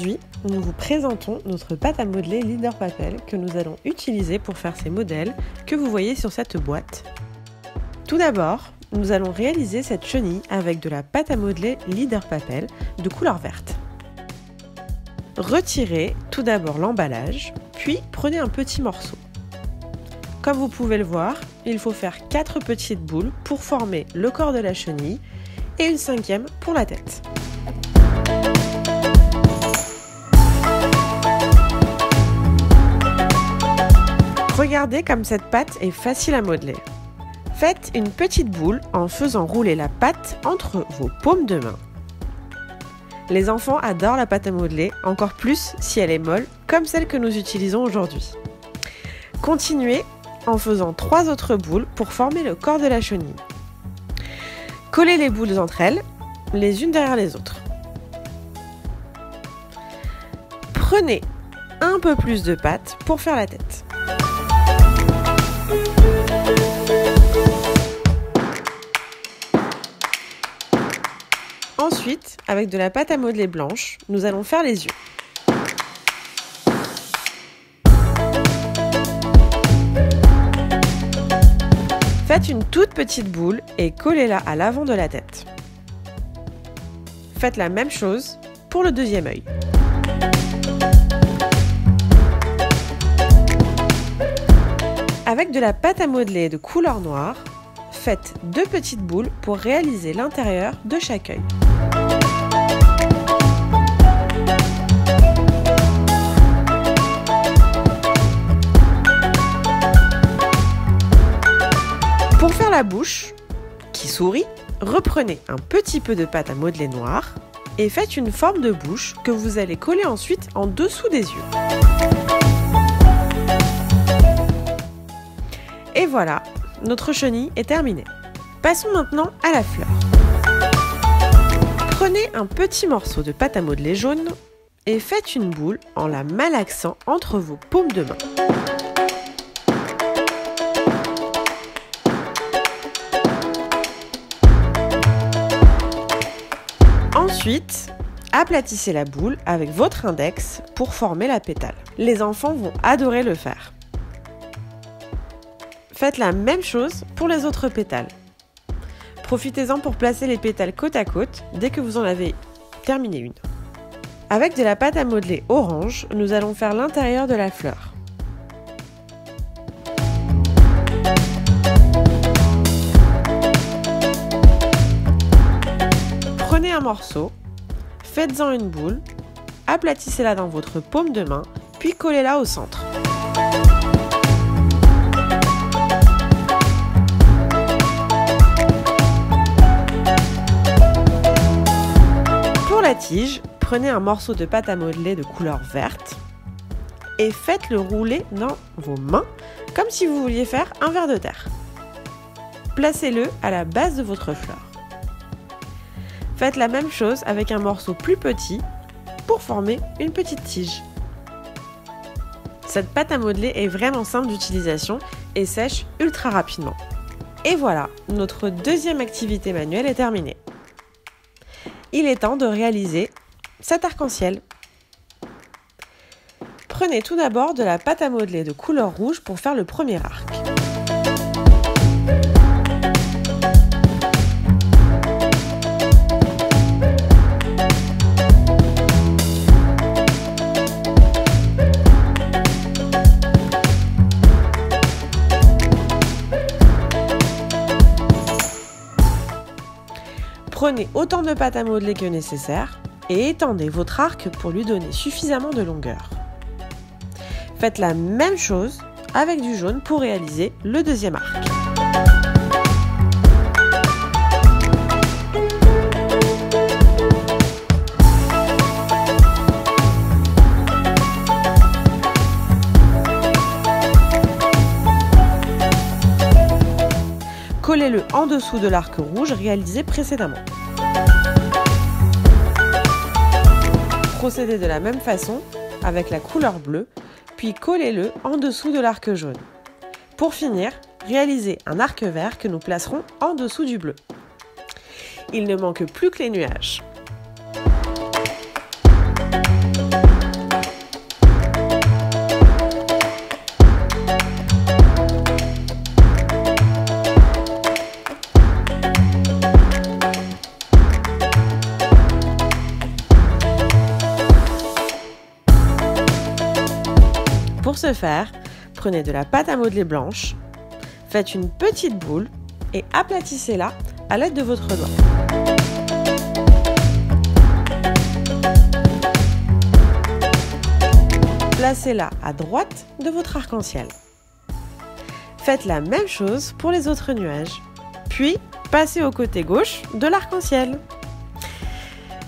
Aujourd'hui, nous vous présentons notre pâte à modeler Leader Papel que nous allons utiliser pour faire ces modèles que vous voyez sur cette boîte. Tout d'abord, nous allons réaliser cette chenille avec de la pâte à modeler Leader Papel de couleur verte. Retirez tout d'abord l'emballage, puis prenez un petit morceau. Comme vous pouvez le voir, il faut faire 4 petites boules pour former le corps de la chenille et une cinquième pour la tête. Regardez comme cette pâte est facile à modeler. Faites une petite boule en faisant rouler la pâte entre vos paumes de main. Les enfants adorent la pâte à modeler, encore plus si elle est molle, comme celle que nous utilisons aujourd'hui. Continuez en faisant trois autres boules pour former le corps de la chenille. Collez les boules entre elles, les unes derrière les autres. Prenez un peu plus de pâte pour faire la tête. Ensuite, avec de la pâte à modeler blanche, nous allons faire les yeux. Faites une toute petite boule et collez-la à l'avant de la tête. Faites la même chose pour le deuxième œil. Avec de la pâte à modeler de couleur noire, faites deux petites boules pour réaliser l'intérieur de chaque œil. Bouche, qui sourit, reprenez un petit peu de pâte à modeler noire et faites une forme de bouche que vous allez coller ensuite en dessous des yeux. Et voilà, notre chenille est terminée. Passons maintenant à la fleur. Prenez un petit morceau de pâte à modeler jaune et faites une boule en la malaxant entre vos paumes de main. Ensuite, aplatissez la boule avec votre index pour former la pétale. Les enfants vont adorer le faire. Faites la même chose pour les autres pétales. Profitez-en pour placer les pétales côte à côte dès que vous en avez terminé une. Avec de la pâte à modeler orange, nous allons faire l'intérieur de la fleur. Morceau, faites-en une boule, aplatissez-la dans votre paume de main, puis collez-la au centre. Pour la tige, prenez un morceau de pâte à modeler de couleur verte et faites-le rouler dans vos mains comme si vous vouliez faire un verre de terre. Placez-le à la base de votre fleur. Faites la même chose avec un morceau plus petit pour former une petite tige. Cette pâte à modeler est vraiment simple d'utilisation et sèche ultra rapidement. Et voilà, notre deuxième activité manuelle est terminée. Il est temps de réaliser cet arc-en-ciel. Prenez tout d'abord de la pâte à modeler de couleur rouge pour faire le premier arc. Prenez autant de pâte à modeler que nécessaire et étendez votre arc pour lui donner suffisamment de longueur. Faites la même chose avec du jaune pour réaliser le deuxième arc. Collez-le en dessous de l'arc rouge réalisé précédemment. Procédez de la même façon avec la couleur bleue, puis collez-le en dessous de l'arc jaune. Pour finir, réalisez un arc vert que nous placerons en dessous du bleu. Il ne manque plus que les nuages. Pour ce faire, prenez de la pâte à modeler blanche, faites une petite boule et aplatissez-la à l'aide de votre doigt. Placez-la à droite de votre arc-en-ciel. Faites la même chose pour les autres nuages. Puis, passez au côté gauche de l'arc-en-ciel.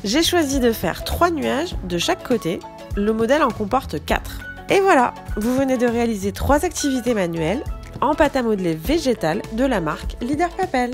J'ai choisi de faire trois nuages de chaque côté. Le modèle en comporte 4. Et voilà, vous venez de réaliser trois activités manuelles en pâte à modeler végétale de la marque Leader Papel.